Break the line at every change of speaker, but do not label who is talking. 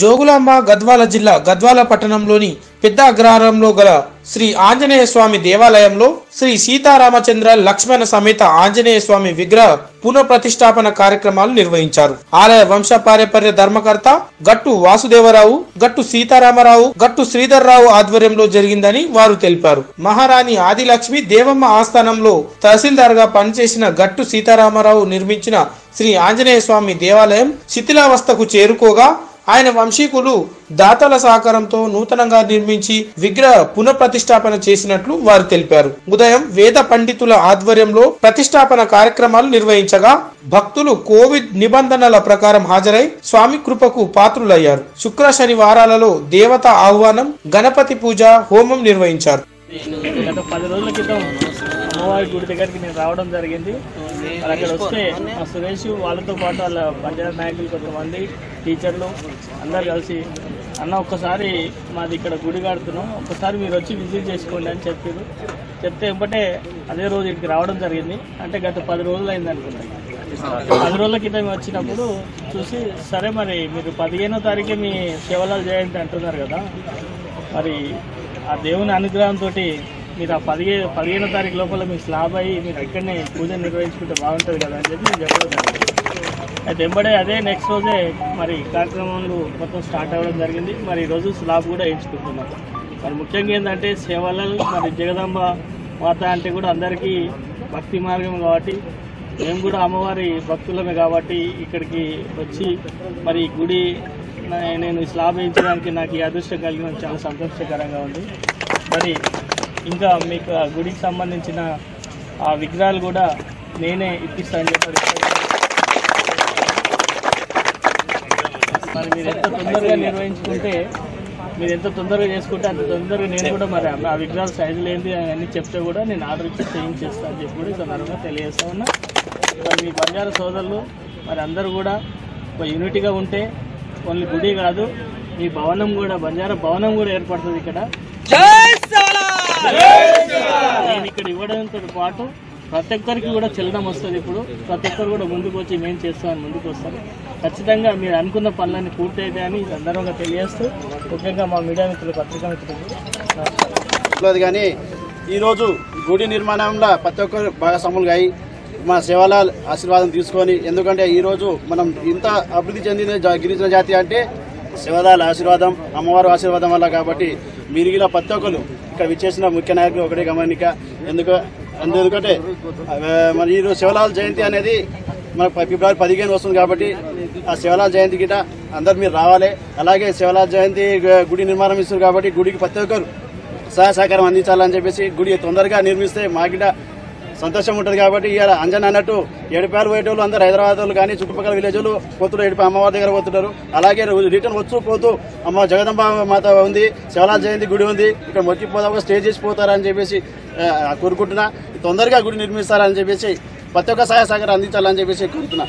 జోగులాంబ గద్వాల జిల్లా గద్వాల పట్టణంలోని పెద్ద అగ్రహారంలో గల శ్రీ ఆంజనేయ స్వామి దేవాలయంలో శ్రీ సీతారామచంద్ర లక్ష్మణ సమేత ఆంజనేయ స్వామి విగ్రహ పునఃప్రతిష్టాపన కార్యక్రమాలు నిర్వహించారు. ఆలయ వంశ పారపర్య ధర్మకర్త గట్టు వాసుదేవరావు గట్టు సీతారామరావు గట్టు శ్రీధర్రావు ఆధ్వర్యంలో జరిగిందని వారు తెలిపారు. మహారాణి ఆదిలక్ష్మి దేవమ్మ ఆస్థానంలో తహసీల్దార్గా పనిచేసిన గట్టు సీతారామరావు నిర్మించిన శ్రీ ఆంజనేయ స్వామి దేవాలయం శిథిలావస్థకు చేరుకోగా ఆయన వంశీకులు దాతల సహకారంతో నూతనంగా నిర్మించి విగ్రహ పునఃప్రతిష్టాపన చేసినట్లు వారు తెలిపారు. ఉదయం వేద పండితుల ఆధ్వర్యంలో ప్రతిష్టాపన కార్యక్రమాలు నిర్వహించగా భక్తులు కోవిడ్ నిబంధనల ప్రకారం హాజరై స్వామి కృపకు పాత్రులయ్యారు. శుక్ర శనివారాలలో దేవత ఆహ్వానం గణపతి పూజ హోమం నిర్వహించారు.
గత పది రోజుల క్రితం అమ్మవారి గుడి దగ్గరికి నేను రావడం జరిగింది. మరి అక్కడ వస్తే మా సురేష్ వాళ్ళతో పాటు వాళ్ళ పంచాయతీ నాయకులు కొంతమంది టీచర్లు అందరు కలిసి అన్న ఒక్కసారి మాది ఇక్కడ గుడి కడుతున్నాం. ఒక్కసారి మీరు వచ్చి విజిట్ చేసుకోండి అని చెప్పారు. చెప్తే వెంబటే అదే రోజు ఇక్కడికి రావడం జరిగింది. అంటే గత పది రోజులు అయింది అనుకున్నాను పది రోజుల క్రితం వచ్చినప్పుడు చూసి సరే మరి మీరు పదిహేనో తారీఖే మీ శివలాల్ జయంతి అంటున్నారు కదా. మరి ఆ దేవుని అనుగ్రహంతో మీరు ఆ పదిహేను పదిహేనో తారీఖు లోపల మీ స్లాబ్ అయ్యి మీరు ఇక్కడనే పూజ నిర్వహించుకుంటే బాగుంటుంది కదా అని చెప్పి నేను చెప్పడం అయితే వెంబడే అదే నెక్స్ట్ రోజే మరి కార్యక్రమాలు మొత్తం స్టార్ట్ అవ్వడం జరిగింది. మరి ఈరోజు స్లాబ్ కూడా వేయించుకుంటున్నాం. మరి ముఖ్యంగా ఏంటంటే సేవలు మరి జగదాంబ మాత అంటే కూడా అందరికీ భక్తి మార్గం కాబట్టి మేము కూడా అమ్మవారి భక్తులమే కాబట్టి ఇక్కడికి వచ్చి మరి గుడి నేను శ్లాభించడానికి స్లాబ్ వేయించడానికి నాకు ఈ అదృష్టం కలిగిన చాలా సంతోషకరంగా ఉంది. మరి ఇంకా మీకు ఆ గుడికి సంబంధించిన ఆ విగ్రహాలు కూడా నేనే ఇప్పిస్తానని చెప్పారు మరి మీరు ఎంత తొందరగా నిర్వహించుకుంటే మీరు ఎంత తొందరగా చేసుకుంటే అంత తొందరగా నేను కూడా మరి ఆ విగ్రహాల సైజులు ఏంటి అవన్నీ చెప్తే కూడా నేను ఆర్డర్ ఇచ్చి చేయించేస్తాను అని చెప్పి కూడా ఈ సందర్భంగా తెలియజేస్తా ఉన్నా. మరి మీ బంజారా సోదరులు మరి అందరూ కూడా ఒక యూనిట్గా ఉంటే ఓన్లీ గుడి కాదు మీ భవనం కూడా బంజారా భవనం కూడా ఏర్పడుతుంది ఇక్కడ. నేను ఇక్కడ ఇవ్వడంతో పాటు ప్రతి ఒక్కరికి కూడా చెల్లడం వస్తుంది ఇప్పుడు. ప్రతి ఒక్కరు కూడా ముందుకు వచ్చి మేము చేస్తామని ముందుకు వస్తారు. ఖచ్చితంగా మీరు అనుకున్న పనులన్నీ పూర్తయితాయని ఈ సందర్భంగా తెలియజేస్తూ ముఖ్యంగా మా మీడియా మిత్రులు పత్రికా మిత్రులు.
కానీ ఈరోజు గుడి నిర్మాణంలో ప్రతి ఒక్కరు భాగస్వాములుగా అయి మా శివలాల్ ఆశీర్వాదం తీసుకొని ఎందుకంటే ఈరోజు మనం ఇంత అభివృద్ధి చెందిన జా- గిరిజన జాతి అంటే శివలాల్ ఆశీర్వాదం అమ్మవారు ఆశీర్వాదం వల్ల కాబట్టి మిరిగిన ప్రతి ఒక్కరు ఇక్కడ విచ్చేసిన ముఖ్య నాయకులు ఒకటే గమనిక. ఎందుకు ఎందుకంటే మరి ఈరోజు శివలాల్ జయంతి అనేది మన ఫిబ్రవరి పదిహేను వస్తుంది కాబట్టి ఆ శివలాల్ జయంతి గిట అందరు మీరు రావాలి. అలాగే శివలాల్ జయంతి గుడి నిర్మాణం ఇస్తుంది కాబట్టి గుడికి ప్రతి ఒక్కరు సహాయ సహకారం అందించాలని చెప్పేసి గుడి తొందరగా నిర్మిస్తే మా గిట సంతోషం ఉంటుంది కాబట్టి ఇవాళ అంజన్ అన్నట్టు ఏడుపాయలు పోయేటోళ్ళు అందరు హైదరాబాద్ వాళ్ళు కానీ చుట్టుపక్కల విలేజ్లు పోతున్నారు ఏడుపై అమ్మవారి దగ్గర పోతుంటారు. అలాగే రిటర్న్ వచ్చు పోతూ అమ్మ జగదంబ మాత ఉంది శివలాల్ జయంతి గుడి ఉంది ఇక్కడ మొక్కి స్టేజ్ స్టే చేసి పోతారని చెప్పేసి కోరుకుంటున్నా. తొందరగా గుడి నిర్మిస్తారని చెప్పేసి ప్రతి ఒక్క సహాయ సహకారం అందించాలని చెప్పేసి కోరుతున్నా.